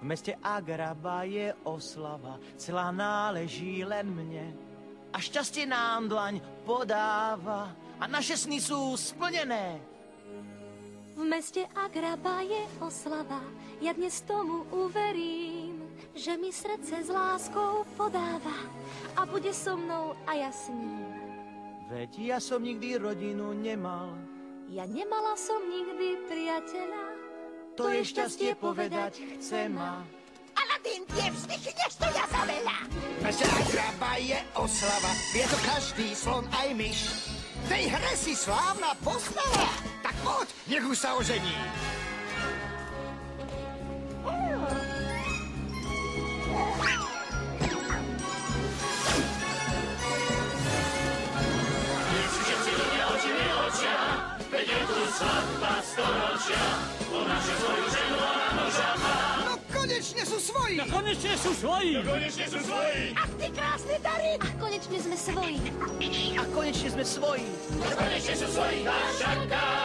V meste Agraba je oslava, celá náleží len mne. A šťastie nám dlaň podáva a naše sny sú splnené. V meste Agraba je oslava, ja dnes tomu uverím, že mi srdce s láskou podáva a bude so mnou a ja s ním. Veď ja som nikdy rodinu nemal, Ja nemala som nikdy priateľa, to je šťastie povedať chce ma. Aladín, tie vzdychy nestoja za veľa. Meste Agraba je oslava, vie to každý slon aj myš. V tej hre si slávna postava, tak poď, nech už sa ožení. No konečne sú svoji! Konečne sú svoji! Ach, ty krásny dary. a konečne sme svoji. A konečne sme svoji. Konečne sú svoji! Čaká